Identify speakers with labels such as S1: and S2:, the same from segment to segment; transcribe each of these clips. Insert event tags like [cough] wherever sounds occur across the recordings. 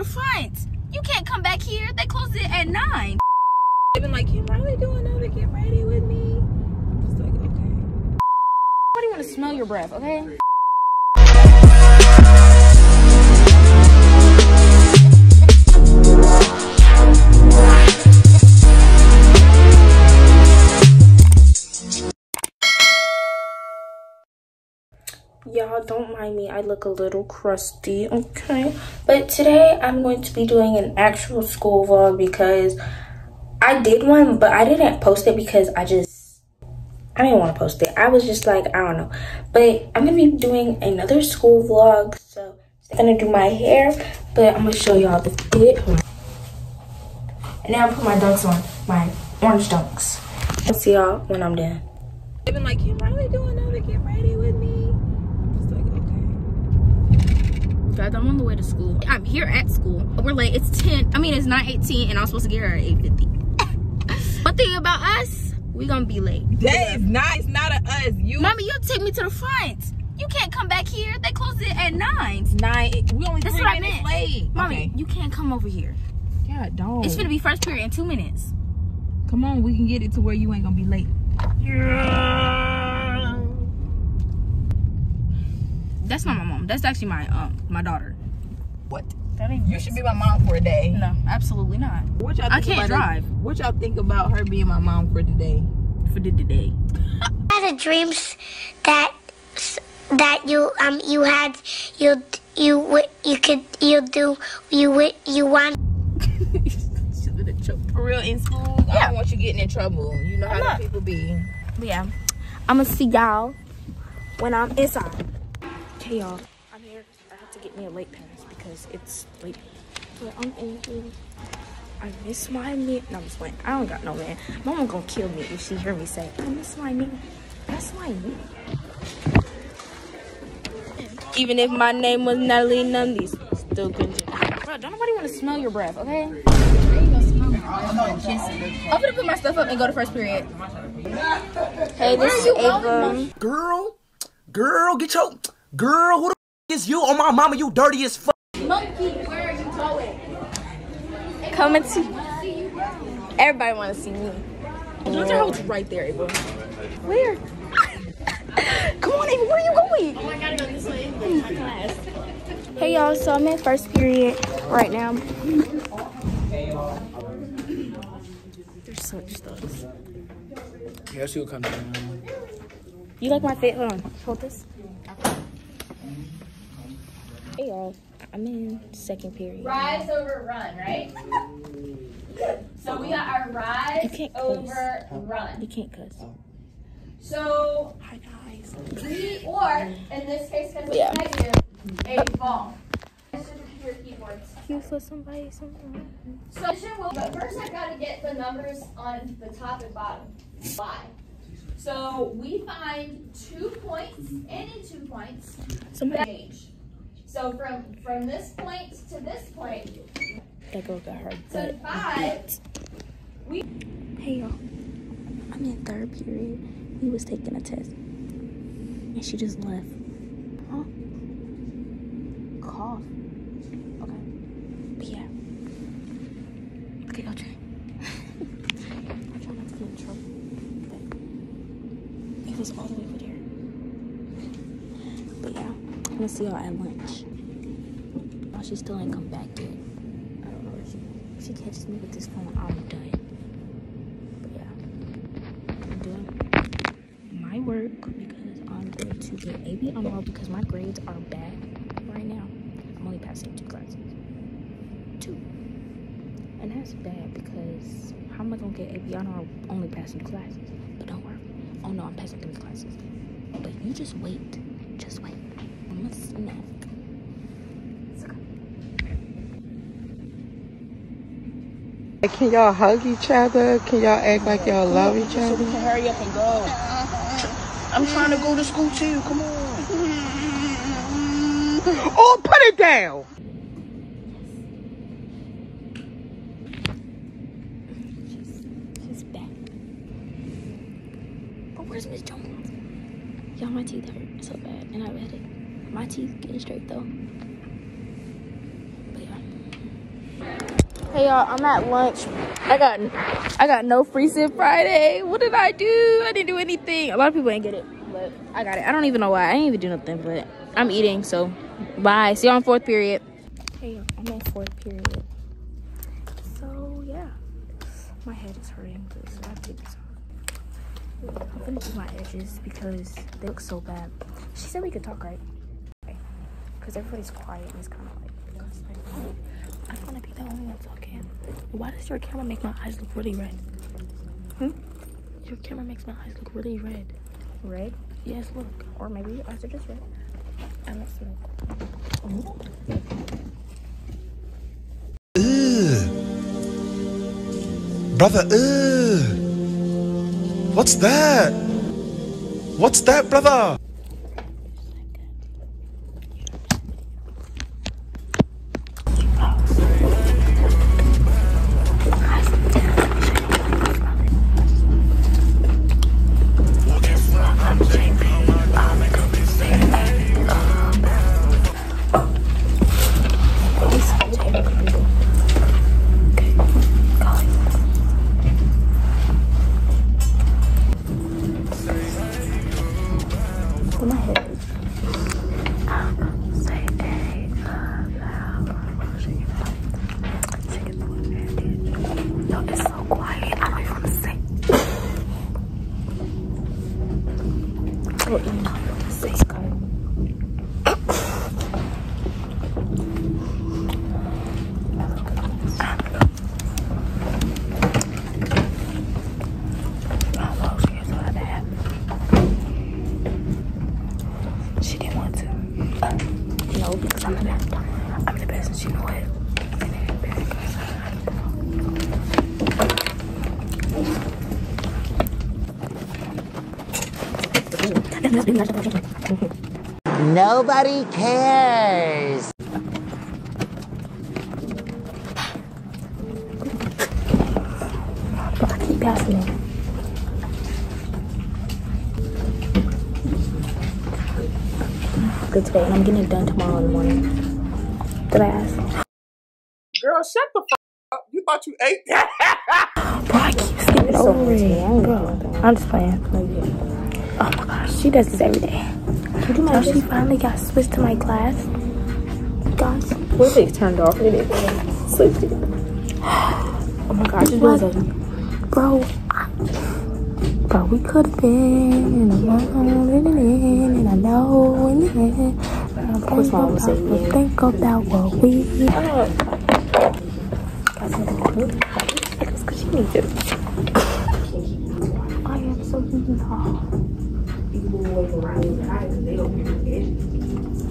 S1: the front. You can't come back here. They closed it at 9.
S2: They've been like, Kim Riley doing another Get Ready with me. I'm just like, okay.
S1: Nobody want to smell your breath, okay? Y'all don't mind me, I look a little crusty, okay? But today I'm going to be doing an actual school vlog because I did one, but I didn't post it because I just, I didn't want to post it. I was just like, I don't know. But I'm to be doing another school vlog, so I'm to do my hair, but I'm to show y'all the fit. And now I put my dunks on, my orange dunks. I'll see y'all when I'm done.
S2: Been like, Kim Riley doing another Get Ready with me. I'm just like, okay.
S1: Guys, I'm on the way to school. I'm here at school. We're late. It's 10. I mean, it's 9:18, and I'm supposed to get here at 8:50. One [laughs] thing about us, we gonna be late.
S2: That is not, it's not a us. You
S1: Mommy, you take me to the front. You can't come back here. They closed it at 9.
S2: nine. We only
S1: That's
S2: three
S1: what I
S2: minutes
S1: meant.
S2: late.
S1: Mommy,
S2: Okay.
S1: you can't come over here.
S2: Yeah, don't.
S1: It's gonna be first period in two minutes.
S2: Come on, we can get it to where you ain't gonna be late.
S1: That's not my mom. That's actually my um my daughter.
S2: What?
S1: That ain't
S2: You should be my mom for a day.
S1: No, absolutely not.
S2: What y'all
S1: I
S2: think
S1: can't
S2: about
S1: drive.
S2: It? What y'all think about her being my mom for today?
S1: For the day.
S3: I had a dreams that that you um you had you you you could you do you wi- you want [laughs]
S2: For real, in school, I don't want you getting in trouble. You know how
S1: I'm
S2: the people be.
S1: Yeah, I'm gonna see y'all when I'm inside. Okay, y'all. I'm here. I have to get me a late pass because it's late. But I'm in here. I miss my man. No, I'm just playing. I don't got no man. Mama gonna kill me if she hear me say, I miss my man. That's my man. Even if my name was Natalie Nundies, still couldn't. do. Bro, don't nobody want to smell your breath, okay? I'm gonna put my stuff up and go to first period. Hey, this is Ava.
S4: Girl, girl, get your girl. Who the f- is you? Oh my mama, you dirty as fuck.
S1: Coming to everybody want to see me.
S2: Georgia Hope's right there, Ava.
S1: Where? [laughs] Come on, Ava, where are you going? Oh, I gotta go this way. Hmm. Hey y'all, so I'm in first period right now. There's such stuff.
S4: Yeah, she will come down.
S1: You like my fit? Hold on, hold this. Hey y'all, I'm in second period.
S5: rise over run, right? [laughs] So we got our
S1: You
S5: rise
S1: can't cuss.
S5: over run.
S1: You can't cuss. Oh.
S5: So
S1: Hi guys.
S5: we, or in this case, because it's
S1: Yeah.
S5: negative, a ball. This is your keyboards.
S1: You for somebody something.
S5: So addition will, but first I gotta get the numbers on the top and bottom. Why? So we find two points, any two points,
S1: Somebody.
S5: range. So from from this point to this point,
S1: That girl got her
S5: so
S1: butt.
S5: five.
S1: Hey y'all, I'm in third period. He was taking a test, and she just left. Huh? Cough. Okay. But yeah. Okay, I'll try. [laughs] I try not to get in trouble, but it was all the way over there. But yeah, I'm gonna see y'all at lunch. Oh, she still ain't come back yet. I don't know if she, she catches me with this phone, I'm done. But yeah, I'm doing my work because I'm going to get AB honor because my grades are bad right now. I'm only passing two classes. Two. And that's bad because how am I to get AB honor only passing classes? But don't worry. Oh no, I'm passing three classes. But you just wait. Just wait. I'm snack. It's.
S6: Can y'all hug each other? Can y'all act like y'all love each other?
S4: So we can Hurry up and go. Uh-huh. I'm trying to go to school too. Come on. [laughs]
S6: Oh, put it down!
S1: She's, she's back. But where's Miss Jones? Y'all, my teeth hurt so bad, and I read it. My teeth getting straight though. But yeah, Hey y'all, I'm at lunch. I got I got no free sip Friday. What did I do? I didn't do anything. A lot of people ain't get it, but I got it. I don't even know why. I didn't even do nothing, but I'm eating, so bye. See you on fourth period. Hey, y'all, I'm on fourth period. So yeah, my head is hurting because I have to take this off. I'm gonna do my edges because they look so bad. She said we could talk, right? Because everybody's quiet and it's kind of like, oh, I don't want to be the only one talking. Why does your camera make my eyes look really red? Hmm? Your camera makes my eyes look really red. Red? Yes, look. Or maybe your eyes are just red. I don't smoke.
S7: Brother, ugh. What's that? What's that, brother?
S8: Nobody cares.
S1: I keep passing it. Good today, and I'm getting it done tomorrow in the morning. Did I ask?
S6: Girl, shut the fuck up. You thought you ate that? [laughs]
S1: Bro, I keep skipping over it. Bro, I'm just playing. Oh my gosh, she does this every day. You do my she finally got switched to my class. Guys,
S2: What they turned off? It is sleepy.
S1: oh my gosh, this was bro. Bro, we could have been in the moment, and I know in the end. Of
S2: course mom would say yeah.
S1: Think about what we. Got something to do? Because she needs it.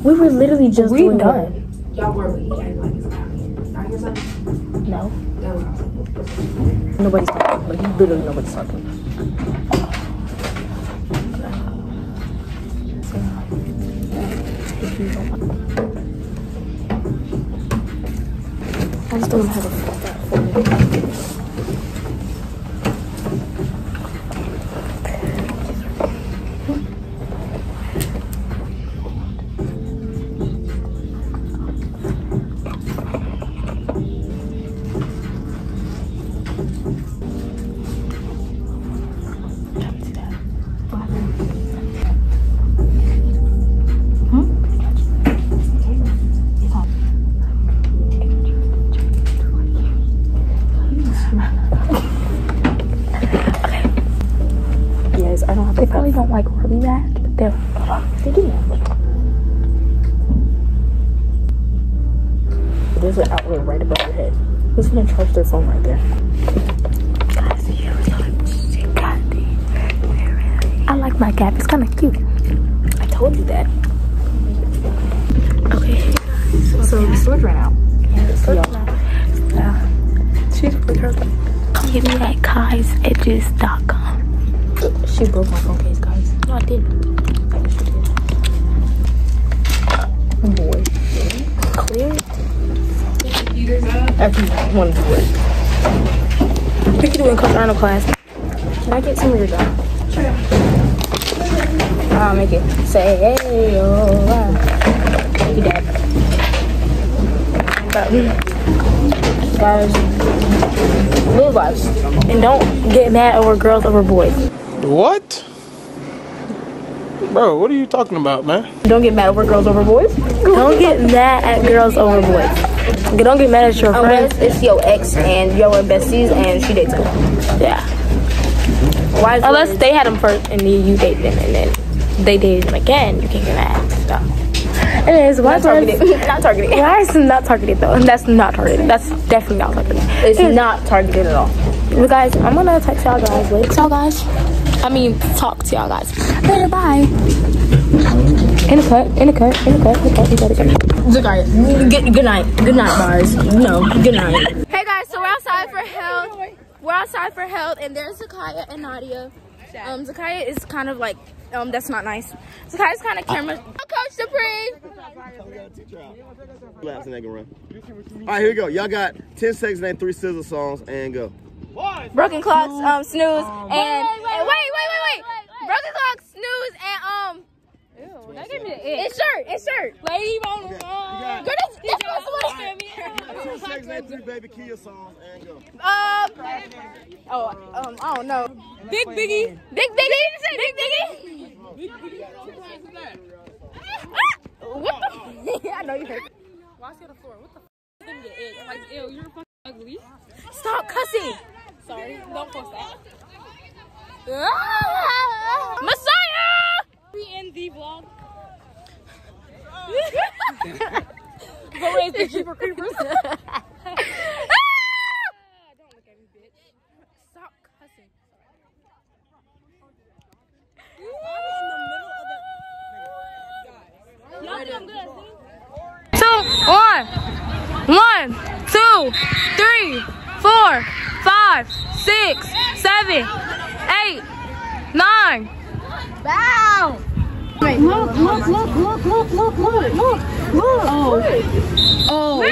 S1: We were literally just
S2: We
S1: doing
S2: done.
S1: that.
S9: Y'all were, but he acted like it's not. I.
S1: No,
S9: That was awesome.
S2: Nobody's talking. Like, you literally nobody's talking.
S1: I just don't know how Gap. It's kind of cute.
S2: I told you that.
S1: Okay.
S2: So the storage ran out.
S1: So,
S2: Y'all.
S1: yeah. She's with her. Come get me at kaisedges.com.
S2: She broke my phone case, guys.
S1: No, I didn't.
S2: Yes, she did. Oh boy.
S1: Clear.
S2: Everyone boy.
S1: We can do it in Coach Arnold class.
S2: Can I get some of your job?
S1: I'll make it. Say, hey, oh, wow. Thank you, Dad. Guys, live lives. And don't get mad over girls over boys.
S10: What? Bro, what are you talking about, man?
S1: Don't get mad over girls over boys. Don't get mad at girls over boys. Don't get mad at your friends.
S2: Unless it's your ex and y'all are besties and she dates him.
S1: Yeah.
S2: Why is
S1: Unless they had them first and then you date them and then they dated them again, you can't get mad. So. Anyways, why
S2: not targeted? [laughs] not targeted.
S1: Why is not targeted though? And that's not targeted. That's definitely not targeted.
S2: It's not targeted at all.
S1: Well, guys, I'm gonna text y'all guys later. Y'all guys. I mean, talk to y'all guys later. Bye. In a cut. In a cut. In a cut. In a cut. In a cut. In a cut.
S2: Zakaya, good, good night. Good night, bars. No, good night.
S1: Hey guys, so we're outside for health. We're outside for health, and there's Zakaya and Nadia. Um, Zakaya is kind of like, um, that's not nice. Zakaya's kind of camera. Coach Supreme.
S11: Laps and they can run. All right, here we go. Y'all got 10 seconds, name three SZA songs, and go.
S1: Broken clocks, um, snooze, and, and wait, wait, wait, wait, Broken clocks, snooze, and um. Ew, that gave me the ick. It's shirt, it's shirt. Lady on the
S11: got-
S1: Girl, that's, that's what's
S11: 10 seconds, name three Baby Kia songs, and go.
S1: Um. Oh, um, I don't know. Big Biggie. Big Biggie. Big Biggie. What the? [laughs] I know you heard.
S12: Why on the floor? What the f? Give me the egg. I'm like, ew, you're fucking ugly.
S1: Stop cussing.
S12: Sorry, don't post that.
S1: Ah! Messiah.
S12: We in the vlog. [laughs] Go raise the Jeeper Creepers.
S1: Don't look at me, bitch. Stop cussing.
S12: Y'all do good.
S1: Two, one, one, two, three, four, five, six, seven, eight, nine. Bow.
S12: Look, look, look, look, look, look, look, look, look. Oh. Oh.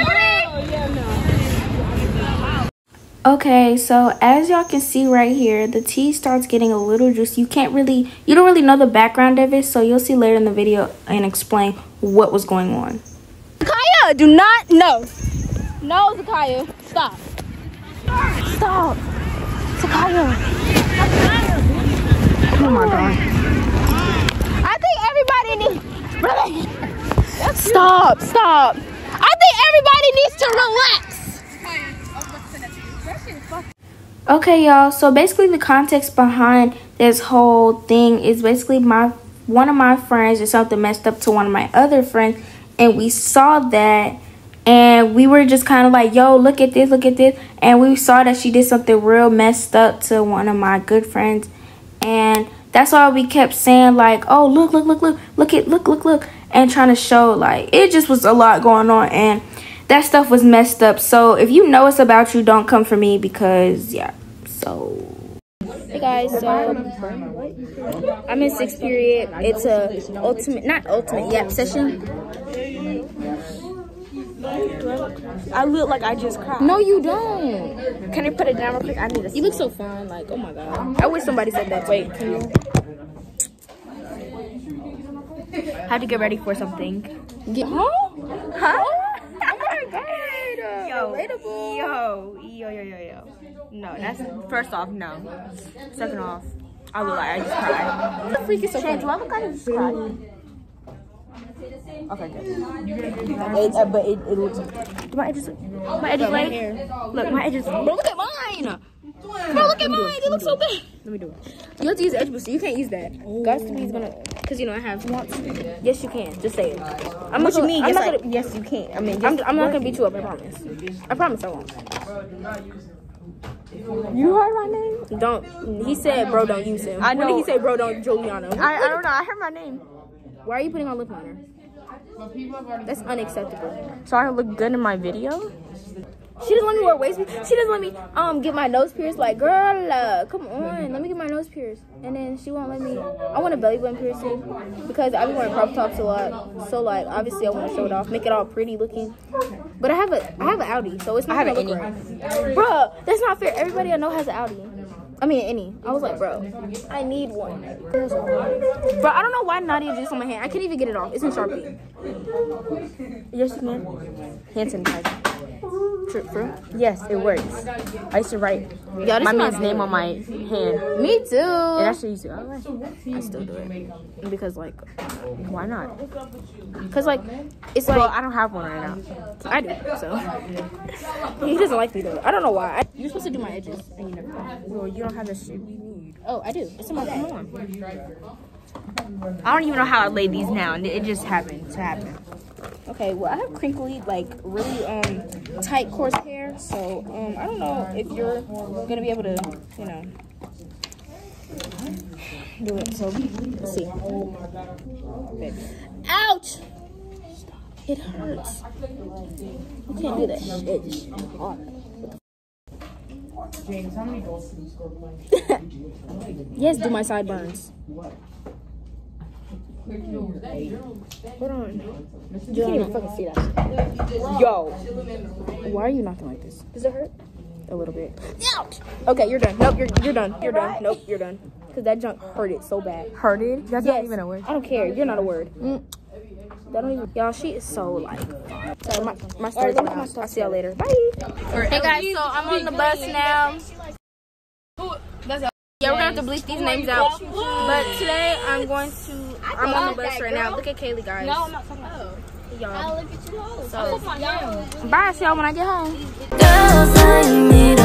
S1: oh okay, so as y'all can see right here, the tea starts getting a little juicy. You can't really, you don't really know the background of it, so you'll see later in the video and explain what was going on. Zakaya, do not, no. No, Zakaya, stop. Stop. Zakaya. Oh my God. I think everybody needs, brother. Stop, stop. I think everybody needs to relax. Okay, y'all. So basically, the context behind this whole thing is basically my one of my friends did something messed up to one of my other friends, and we saw that, and we were just kind of like, "Yo, look at this, look at this," and we saw that she did something real messed up to one of my good friends, and that's why we kept saying like, "Oh, look, look, look, look, look at, look, look, look," and trying to show like it just was a lot going on, and that stuff was messed up. So if you know it's about you, don't come for me because yeah. So hey guys, so I'm in sixth period. It's a ultimate, not ultimate yap session.
S2: I look like I just cried.
S1: No, you don't.
S2: Can you put it down real quick? I need to
S1: You look so fine. Like oh my god.
S2: I wish somebody said that. Wait, can you? Had to get ready for something.
S1: Get, huh?
S2: Huh?
S1: Oh my god.
S2: Yo,
S1: Relatable.
S2: yo, yo, yo, yo, yo. No, that's first off, no. Second off, I look like I just cried.
S1: The freak is so
S2: Shane, do I look like I just cried? Okay, good. It, uh, but it, it looks. Do my edges? My edges like. Look, my edges.
S1: Bro, look at mine. Bro, look at mine. They look so bad.
S2: Let me do it.
S1: You have to use edge booster. You can't use that. Gus to me is gonna, cause you know I have. Yes, you can. Just say it. I'm
S2: What
S1: not
S2: you mean?
S1: I'm
S2: Yes,
S1: not
S2: I,
S1: gonna.
S2: yes, you can. I mean,
S1: I'm, I'm not gonna beat you up. I promise. I promise I won't.
S2: You heard my name?
S1: Don't. He said, bro, don't use him.
S2: I
S1: When did
S2: know.
S1: he say, bro, don't Juliano?
S2: I, I don't know. I heard my name.
S1: Why are you putting on lip liner? That's unacceptable.
S2: So I look good in my video?
S1: She doesn't let me wear waist. She doesn't let me um get my nose pierced. Like, girl, uh, come on, let me get my nose pierced. And then she won't let me. I want a belly button piercing because I've been wearing crop tops a lot. So like, obviously, I want to show it off, make it all pretty looking. But I have a I have an Audi, so it's not
S2: I have
S1: gonna
S2: an
S1: look right. Bruh, that's not fair. Everybody I know has an Audi. I mean, any. I was like, bro, I need one. Bro, I don't know why Nadia did this on my hand. I can't even get it off. It's in Sharpie. Yes, you can. Hand sanitizer. True, true.
S13: Yes, it works. I used to write
S1: Yeah,
S13: my man's name on my hand.
S1: Me too.
S13: And I still used to.
S1: I still do it because like,
S13: Why not?
S1: cause like, it's
S13: Well,
S1: like
S13: I don't have one right now.
S1: I do. So [laughs] he doesn't like me though. I don't know why. I, you're supposed to do my edges, and you never. do.
S13: Well, you don't have the shit we need.
S1: Oh, I do. It's in my phone.
S13: I don't even know how I laid these down. It just happened to happen.
S1: Okay, well, I have crinkly, like really um tight coarse hair, so um I don't know if you're gonna be able to, you know, do it. So let's see. Okay. Ouch! It hurts. You can't do that shit. This shit is hard.
S9: James, how many goals did you score playing? [laughs]
S1: Yes, do my sideburns. What? Hold on. You can't even fucking see that shit. Yo. Why are you knocking like this? Does it hurt? A little bit. Ouch! Okay, you're done. Nope, you're you're done. You're done. Nope, you're done. Cause that junk hurted so bad.
S13: Hurted? That's
S1: Yes.
S13: not even a word.
S1: I don't care. You're not a word. Mm. That don't even. Y'all, she is so like. Sorry, my my story's
S2: look at
S1: out.
S2: my stuff
S1: I'll see y'all later. Bye. Hey guys, so I'm on the bus now. Yeah, we're gonna have to bleep these names out. But today I'm going to. I'm on the bus right now. Look at Kaylee, guys.
S2: No, I'm not talking about
S1: y'all.
S2: look at you.
S1: So, bye. See y'all when I get home.
S14: Girls like me